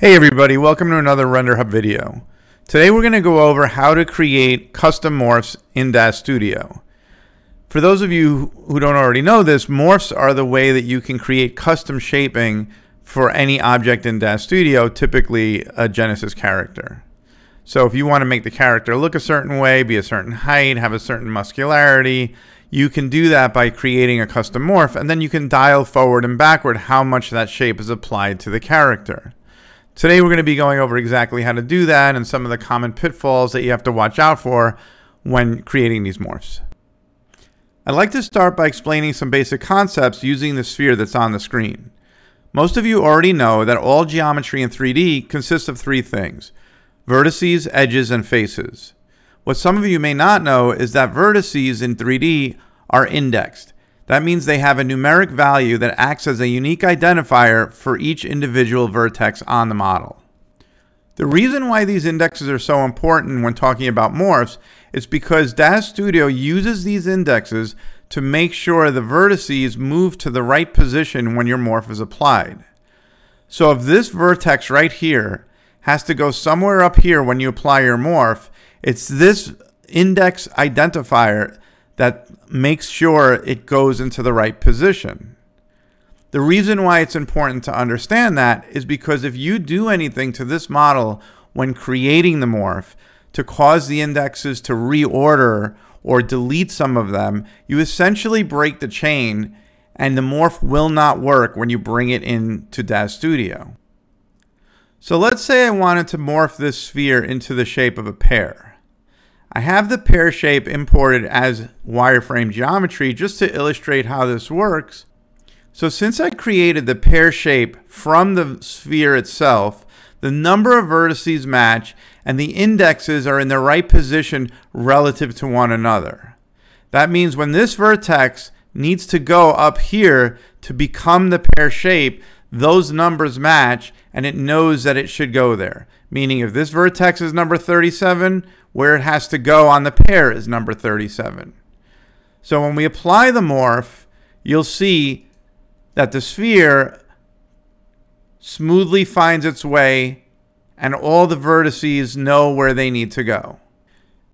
Hey everybody, welcome to another RenderHub video. Today we're going to go over how to create custom morphs in DAZ Studio. For those of you who don't already know this, morphs are the way that you can create custom shaping for any object in DAZ Studio, typically a Genesis character. So if you want to make the character look a certain way, be a certain height, have a certain muscularity, you can do that by creating a custom morph, and then you can dial forward and backward how much that shape is applied to the character. Today we're going to be going over exactly how to do that and some of the common pitfalls that you have to watch out for when creating these morphs. I'd like to start by explaining some basic concepts using the sphere that's on the screen. Most of you already know that all geometry in 3D consists of three things, vertices, edges, and faces. What some of you may not know is that vertices in 3D are indexed. That means they have a numeric value that acts as a unique identifier for each individual vertex on the model. The reason why these indexes are so important when talking about morphs is because DAZ Studio uses these indexes to make sure the vertices move to the right position when your morph is applied. So if this vertex right here has to go somewhere up here when you apply your morph, it's this index identifier that makes sure it goes into the right position. The reason why it's important to understand that is because if you do anything to this model when creating the morph to cause the indexes to reorder or delete some of them, you essentially break the chain and the morph will not work when you bring it into DAZ Studio. So let's say I wanted to morph this sphere into the shape of a pear. I have the pear shape imported as wireframe geometry just to illustrate how this works. So since I created the pear shape from the sphere itself, the number of vertices match and the indexes are in the right position relative to one another. That means when this vertex needs to go up here to become the pear shape, those numbers match and it knows that it should go there. Meaning if this vertex is number 37, where it has to go on the pear is number 37. So when we apply the morph, you'll see that the sphere smoothly finds its way and all the vertices know where they need to go.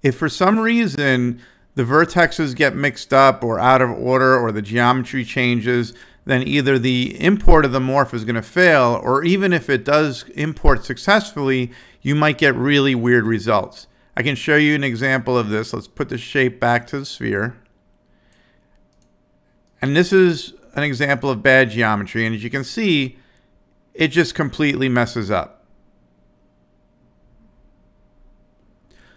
If for some reason the vertexes get mixed up or out of order or the geometry changes, then either the import of the morph is going to fail, or even if it does import successfully, you might get really weird results. I can show you an example of this. Let's put the shape back to the sphere. And this is an example of bad geometry. And as you can see, it just completely messes up.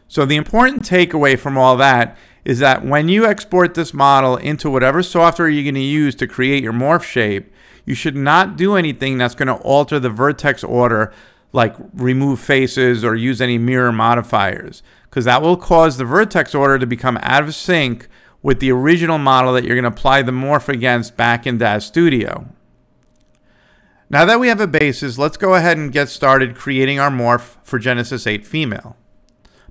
So the important takeaway from all that is that when you export this model into whatever software you're going to use to create your morph shape, you should not do anything that's going to alter the vertex order like remove faces or use any mirror modifiers because that will cause the vertex order to become out of sync with the original model that you're going to apply the morph against back in DAZ Studio. Now that we have a basis, let's go ahead and get started creating our morph for Genesis 8 female.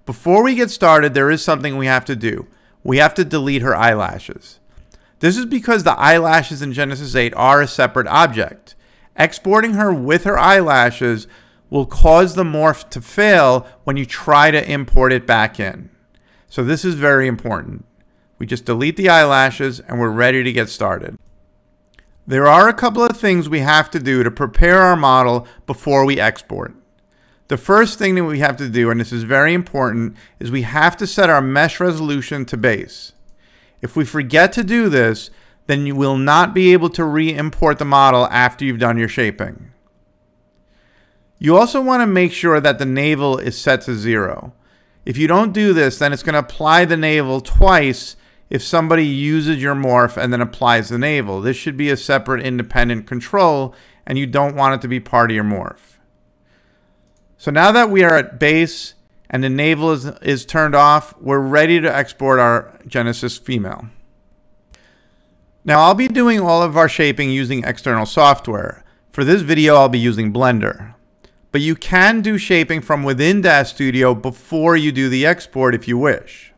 Before we get started, there is something we have to do we have to delete her eyelashes. This is because the eyelashes in Genesis 8 are a separate object. Exporting her with her eyelashes will cause the morph to fail when you try to import it back in. So this is very important. We just delete the eyelashes and we're ready to get started. There are a couple of things we have to do to prepare our model before we export. The first thing that we have to do, and this is very important, is we have to set our mesh resolution to base. If we forget to do this, then you will not be able to re-import the model after you've done your shaping. You also want to make sure that the navel is set to zero. If you don't do this, then it's going to apply the navel twice if somebody uses your morph and then applies the navel. This should be a separate independent control, and you don't want it to be part of your morph. So now that we are at base and the navel is, is turned off, we're ready to export our Genesis female. Now I'll be doing all of our shaping using external software. For this video, I'll be using Blender. But you can do shaping from within DAZ Studio before you do the export if you wish.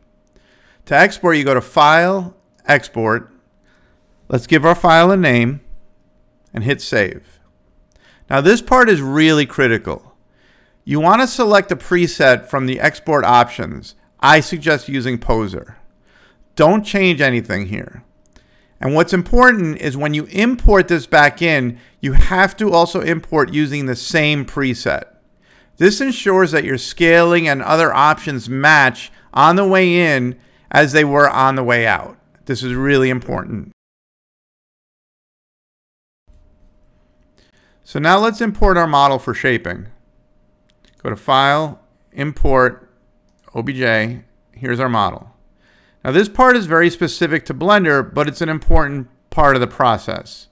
To export, you go to File, Export. Let's give our file a name and hit Save. Now this part is really critical. You want to select a preset from the export options. I suggest using Poser. Don't change anything here. And what's important is when you import this back in, you have to also import using the same preset. This ensures that your scaling and other options match on the way in as they were on the way out. This is really important. So now let's import our model for shaping. Go to File, Import, OBJ. Here's our model. Now this part is very specific to Blender, but it's an important part of the process.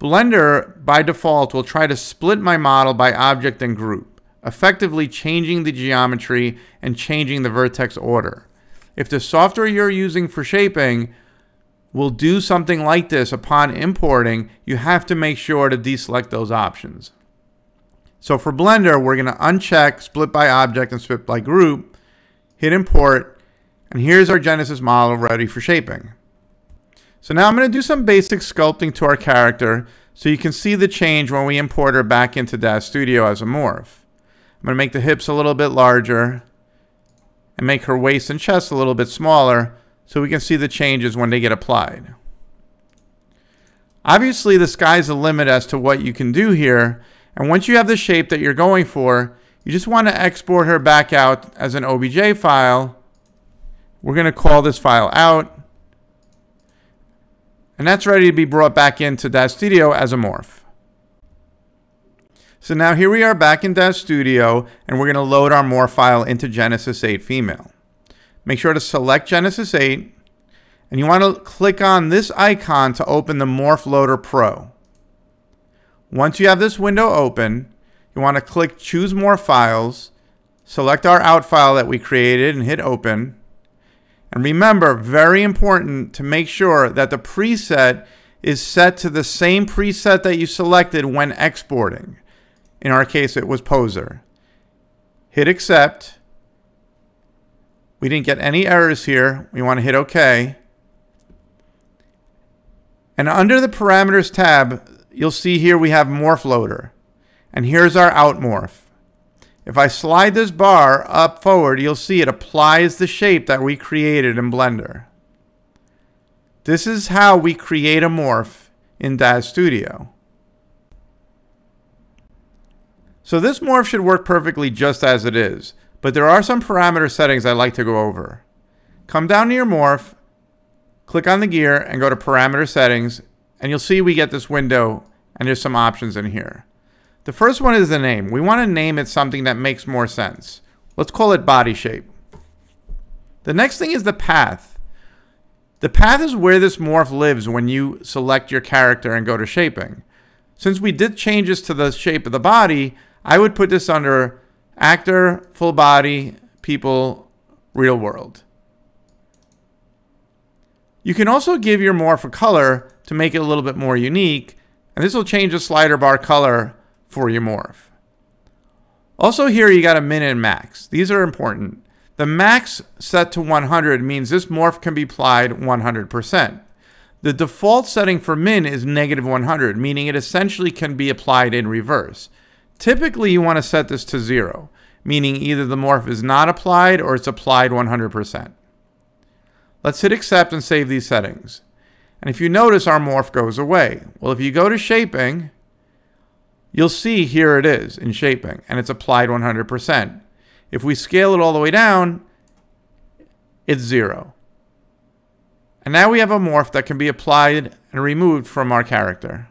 Blender, by default, will try to split my model by object and group, effectively changing the geometry and changing the vertex order. If the software you're using for shaping will do something like this upon importing, you have to make sure to deselect those options. So for Blender, we're going to uncheck split by object and split by group, hit import, and here's our Genesis model ready for shaping. So now I'm going to do some basic sculpting to our character so you can see the change when we import her back into DAZ Studio as a morph. I'm going to make the hips a little bit larger and make her waist and chest a little bit smaller so we can see the changes when they get applied. Obviously, the sky's the limit as to what you can do here, and once you have the shape that you're going for, you just want to export her back out as an OBJ file. We're going to call this file out. And that's ready to be brought back into DAZ Studio as a morph. So now here we are back in DAZ Studio, and we're going to load our morph file into Genesis 8 Female. Make sure to select Genesis 8, and you want to click on this icon to open the Morph Loader Pro. Once you have this window open, you want to click Choose Morph Files, select our out file that we created and hit Open. And remember, very important to make sure that the preset is set to the same preset that you selected when exporting. In our case, it was Poser. Hit Accept. We didn't get any errors here. We want to hit OK. And under the Parameters tab, you'll see here we have Morph Loader. And here's our out morph. If I slide this bar up forward, you'll see it applies the shape that we created in Blender. This is how we create a morph in DAZ Studio. So this morph should work perfectly just as it is, but there are some parameter settings I'd like to go over. Come down to your morph, click on the gear, and go to parameter settings, and you'll see we get this window and there's some options in here. The first one is the name. We want to name it something that makes more sense. Let's call it body shape. The next thing is the path. The path is where this morph lives when you select your character and go to shaping. Since we did changes to the shape of the body, I would put this under actor, full body, people, real world. You can also give your morph a color to make it a little bit more unique, and this will change the slider bar color for your morph. Also here you got a min and max. These are important. The max set to 100 means this morph can be applied 100%. The default setting for min is negative 100, meaning it essentially can be applied in reverse. Typically you want to set this to zero, meaning either the morph is not applied or it's applied 100%. Let's hit accept and save these settings. And if you notice, our morph goes away. Well, if you go to shaping, you'll see here it is in shaping, and it's applied 100%. If we scale it all the way down, it's zero. And now we have a morph that can be applied and removed from our character.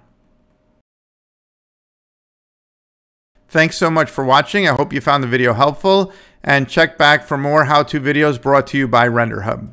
Thanks so much for watching. I hope you found the video helpful and check back for more how-to videos brought to you by RenderHub.